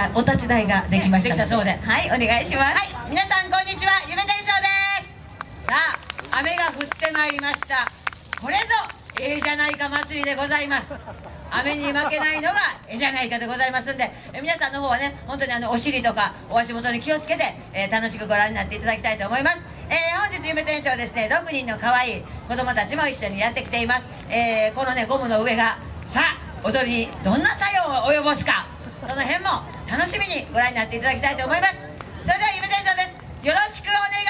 からお立ち台ができました、ね、そうで。はいお願いします。はい皆さんこんにちは。夢天翔です。さあ雨が降ってまいりました。これぞええじゃないか祭りでございます。雨に負けないのがええじゃないかでございますんで。え皆さんの方はね本当にあのお尻とかお足元に気をつけて、えー、楽しくご覧になっていただきたいと思います。えー、本日夢天賞ですね6人の可愛い子供たちも一緒にやってきています、えー、このねゴムの上がさあ踊りにどんな作用を及ぼすか。その辺も楽しみにご覧になっていただきたいと思います。それでは夢天賞です。よろしくお願い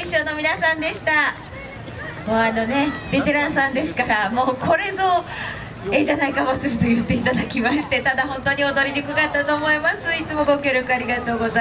夢天使の皆さんでした。もうあのねベテランさんですからもうこれぞええじゃないか祭りと言っていただきましてただ本当に踊りにくかったと思います。いつもご協力ありがとうございます。